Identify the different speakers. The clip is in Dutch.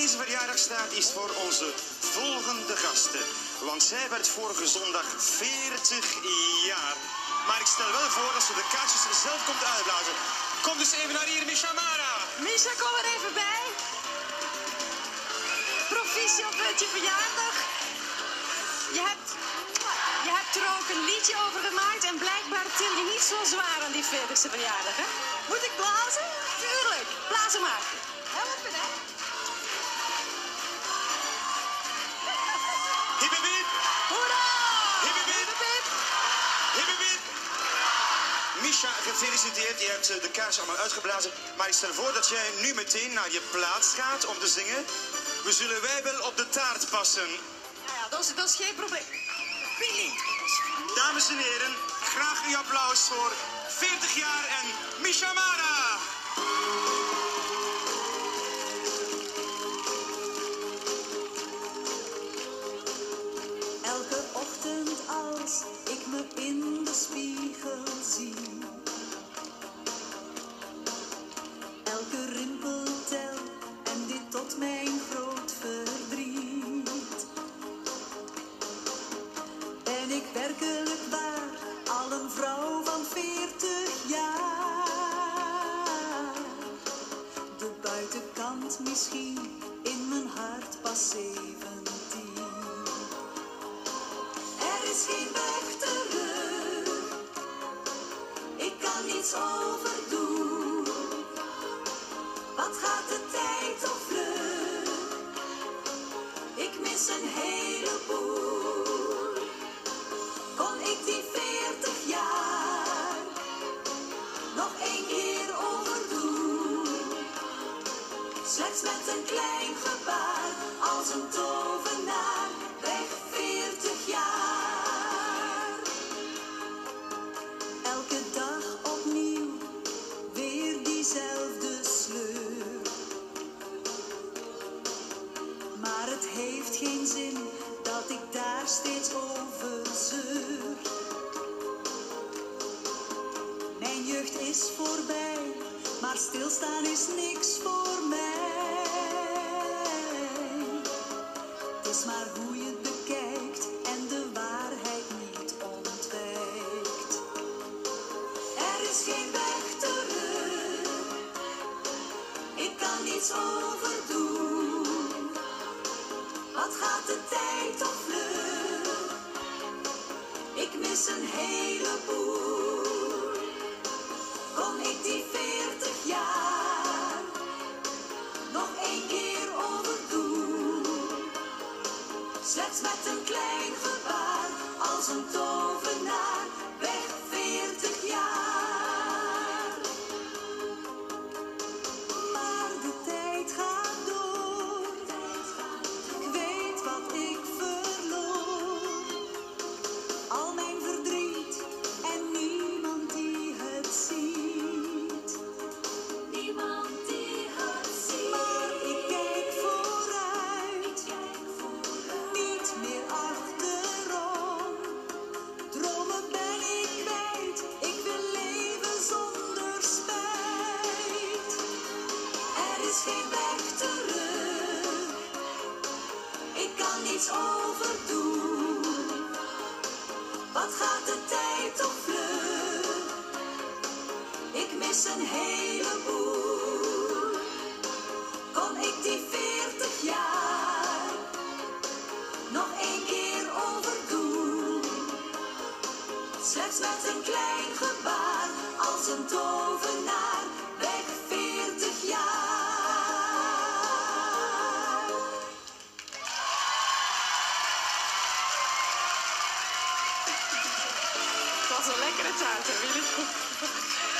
Speaker 1: deze verjaardagstaart is voor onze volgende gasten. Want zij werd vorige zondag 40 jaar. Maar ik stel wel voor dat ze de kaartjes zelf komt uitblazen. Kom dus even naar hier, Mishamara.
Speaker 2: Misha, kom er even bij. Proficiat met je verjaardag. Je hebt, je hebt er ook een liedje over gemaakt en blijkbaar til je niet zo zwaar aan die 40ste verjaardag, hè? Moet ik blazen? Tuurlijk, blazen maar. Help me, hè?
Speaker 1: Misha, gefeliciteerd. Je hebt eh, de kaars allemaal uitgeblazen. Maar ik stel voor dat jij nu meteen naar je plaats gaat om te zingen. We zullen wij wel op de taart passen.
Speaker 2: Ja, ja, dat is, dat is geen probleem. Billy.
Speaker 1: Dames en heren, graag uw applaus voor 40 jaar en Misha Mara.
Speaker 3: Er is geen weg. Ik kan niets overdoen. Wat gaat de tijd toch vlug? Ik mis een heleboel. Slechts met een klein gebaar, als een tovenaar, maar stilstaan is niks voor mij. Het is maar hoe je het bekijkt en de waarheid niet ontwijkt. Er is geen weg terug, ik kan niets overdoen. Wat gaat de tijd toch vlug? Ik mis een heleboel. Slechts met een klein gebaar, als een tovenaar, geen weg terug, ik kan niets overdoen. Wat gaat de tijd toch vlug? Ik mis een heleboel. Kon ik die veertig jaar nog één keer overdoen? Slechts met een klein gebaar, als een tovenaar,
Speaker 2: een lekkere taart, hè?